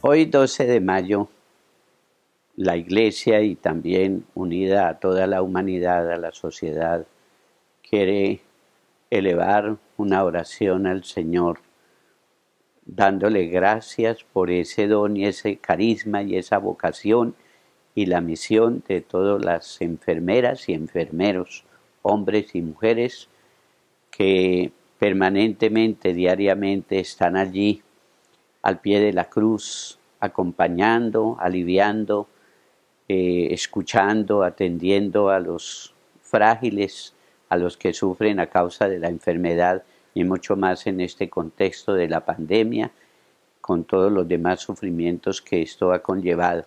Hoy 12 de mayo, la Iglesia y también unida a toda la humanidad, a la sociedad, quiere elevar una oración al Señor, dándole gracias por ese don y ese carisma y esa vocación y la misión de todas las enfermeras y enfermeros, hombres y mujeres, que permanentemente, diariamente están allí al pie de la cruz, acompañando, aliviando, eh, escuchando, atendiendo a los frágiles, a los que sufren a causa de la enfermedad y mucho más en este contexto de la pandemia, con todos los demás sufrimientos que esto ha conllevado.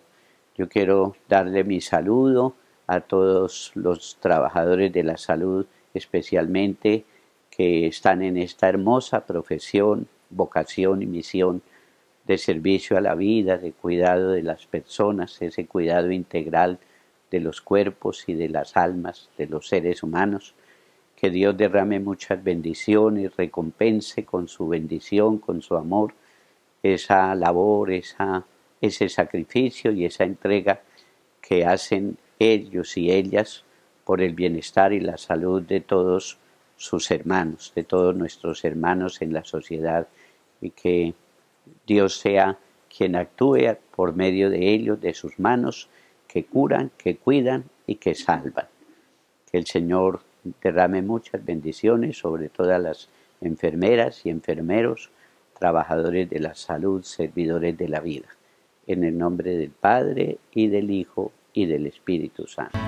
Yo quiero darle mi saludo a todos los trabajadores de la salud, especialmente que están en esta hermosa profesión, vocación y misión de servicio a la vida, de cuidado de las personas, ese cuidado integral de los cuerpos y de las almas de los seres humanos. Que Dios derrame muchas bendiciones, recompense con su bendición, con su amor, esa labor, esa, ese sacrificio y esa entrega que hacen ellos y ellas por el bienestar y la salud de todos sus hermanos, de todos nuestros hermanos en la sociedad y que Dios sea quien actúe por medio de ellos, de sus manos, que curan, que cuidan y que salvan. Que el Señor derrame muchas bendiciones sobre todas las enfermeras y enfermeros, trabajadores de la salud, servidores de la vida. En el nombre del Padre y del Hijo y del Espíritu Santo.